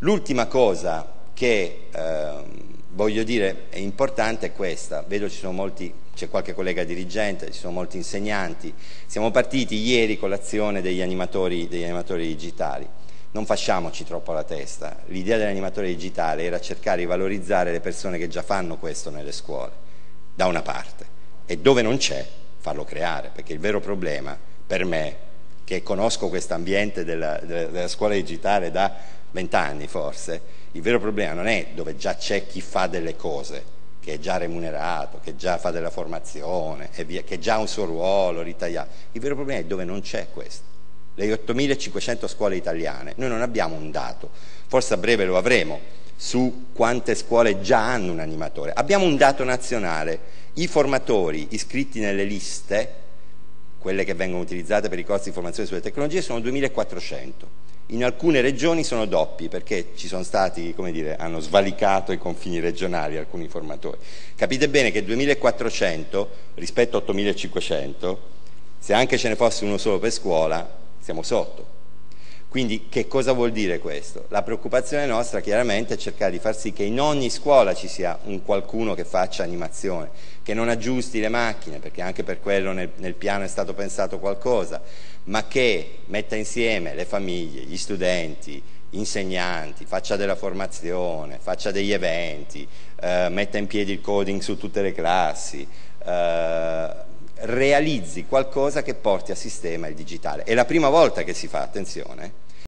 L'ultima cosa che eh, voglio dire è importante è questa, vedo ci sono molti, c'è qualche collega dirigente, ci sono molti insegnanti, siamo partiti ieri con l'azione degli animatori, degli animatori digitali, non facciamoci troppo la testa, l'idea dell'animatore digitale era cercare di valorizzare le persone che già fanno questo nelle scuole, da una parte, e dove non c'è farlo creare, perché il vero problema per me, che conosco questo ambiente della, della, della scuola digitale da vent'anni forse, il vero problema non è dove già c'è chi fa delle cose, che è già remunerato, che già fa della formazione, che già ha un suo ruolo ritagliato. Il vero problema è dove non c'è questo. Le 8.500 scuole italiane, noi non abbiamo un dato, forse a breve lo avremo, su quante scuole già hanno un animatore. Abbiamo un dato nazionale, i formatori iscritti nelle liste, quelle che vengono utilizzate per i corsi di formazione sulle tecnologie, sono 2.400 in alcune regioni sono doppi perché ci sono stati, come dire, hanno svalicato i confini regionali alcuni formatori. Capite bene che 2400 rispetto a 8500, se anche ce ne fosse uno solo per scuola, siamo sotto. Quindi che cosa vuol dire questo? La preoccupazione nostra chiaramente è cercare di far sì che in ogni scuola ci sia un qualcuno che faccia animazione, che non aggiusti le macchine, perché anche per quello nel, nel piano è stato pensato qualcosa, ma che metta insieme le famiglie, gli studenti, insegnanti, faccia della formazione, faccia degli eventi, eh, metta in piedi il coding su tutte le classi, eh, realizzi qualcosa che porti a sistema il digitale. È la prima volta che si fa, attenzione,